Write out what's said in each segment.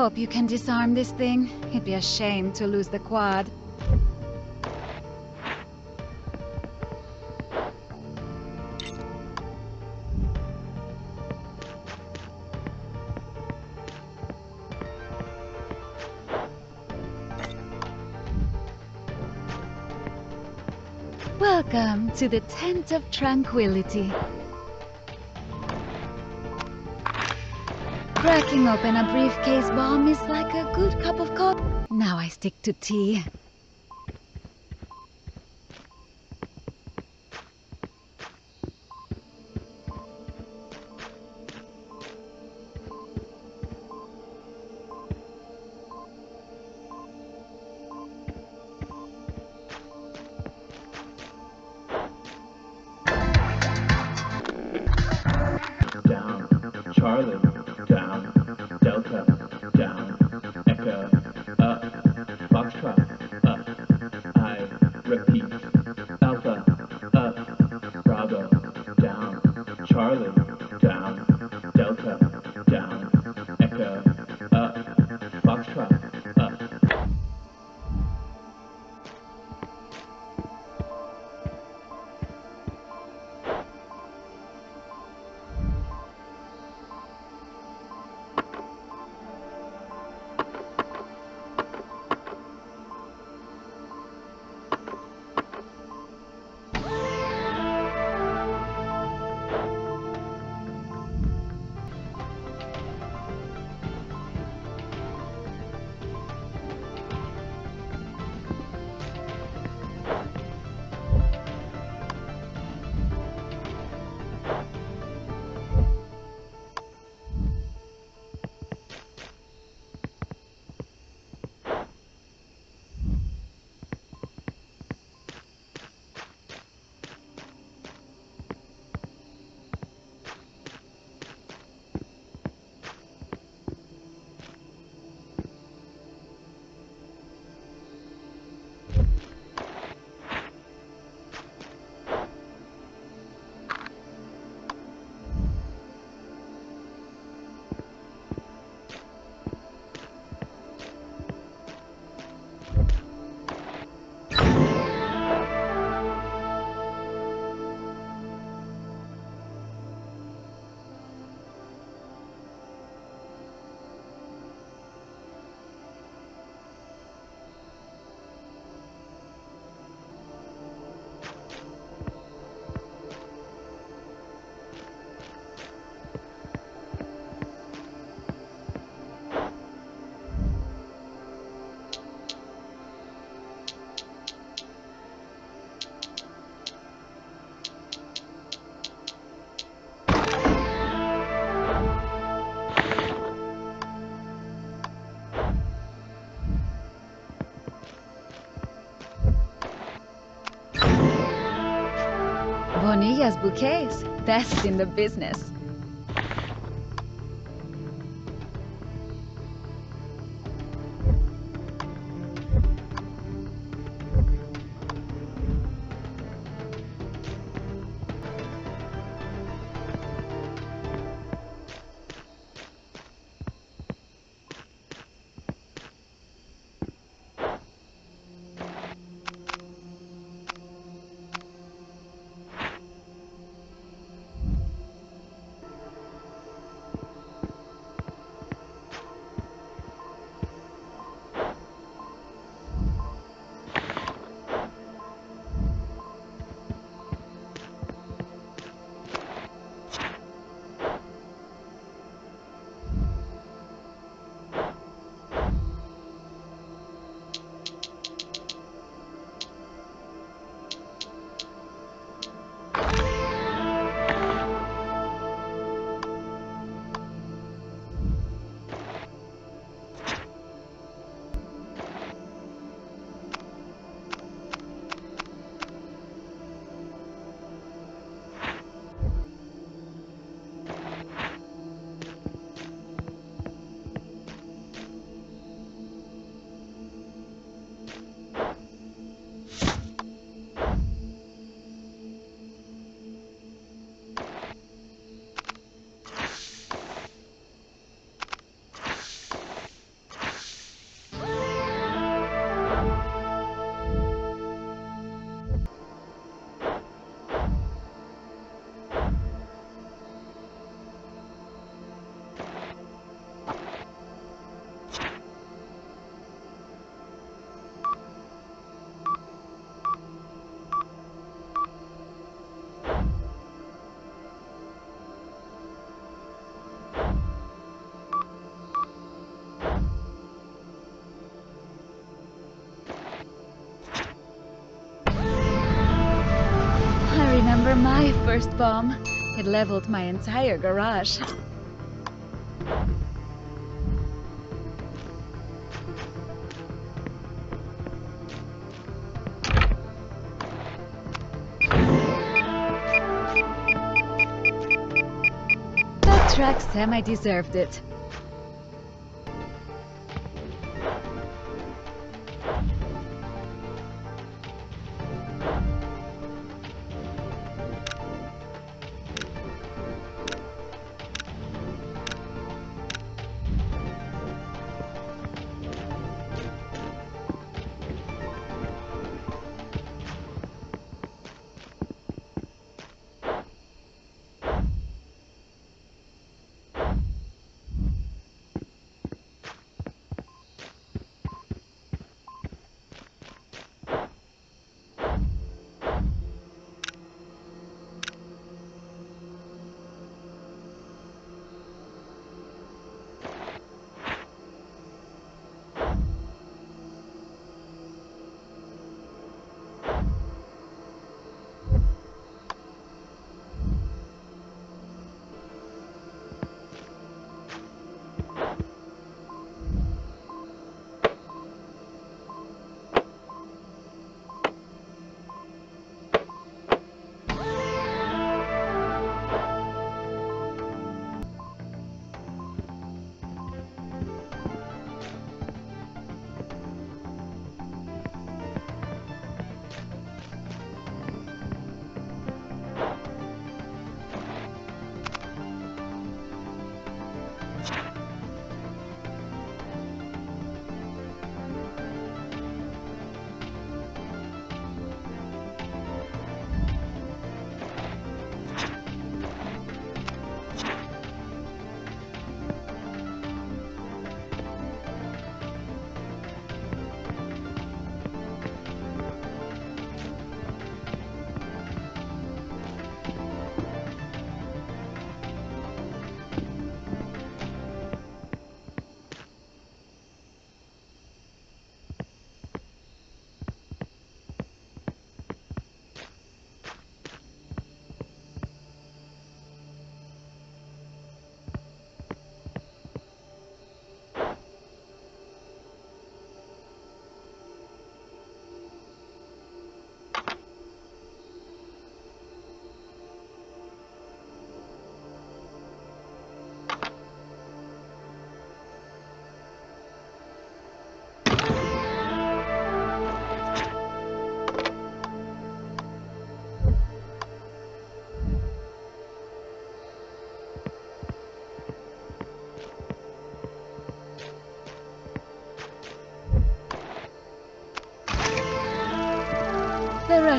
hope you can disarm this thing. It'd be a shame to lose the quad. Welcome to the Tent of Tranquility. Cracking open a briefcase bomb is like a good cup of coffee. Now I stick to tea. Charlie, Bonilla's bouquets. Best in the business. First bomb. It leveled my entire garage. That track semi-deserved it. The Russian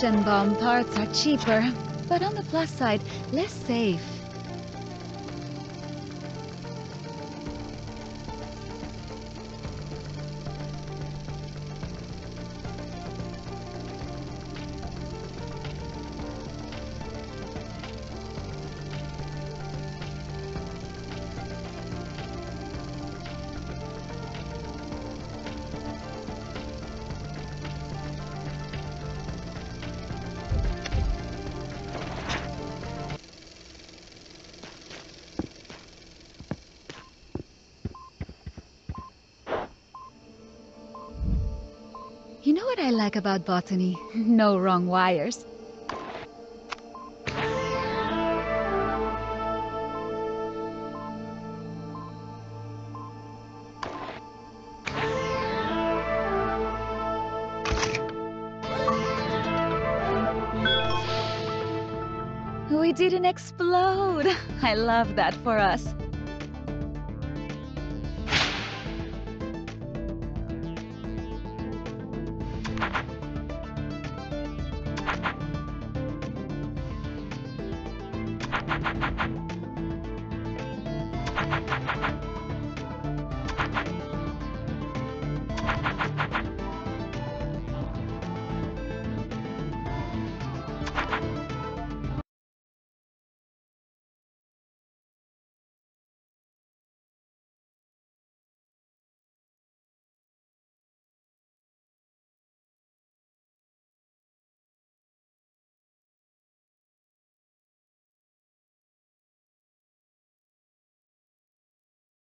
bomb parts are cheaper, but on the plus side, less safe. Like about botany? No wrong wires. We didn't explode. I love that for us.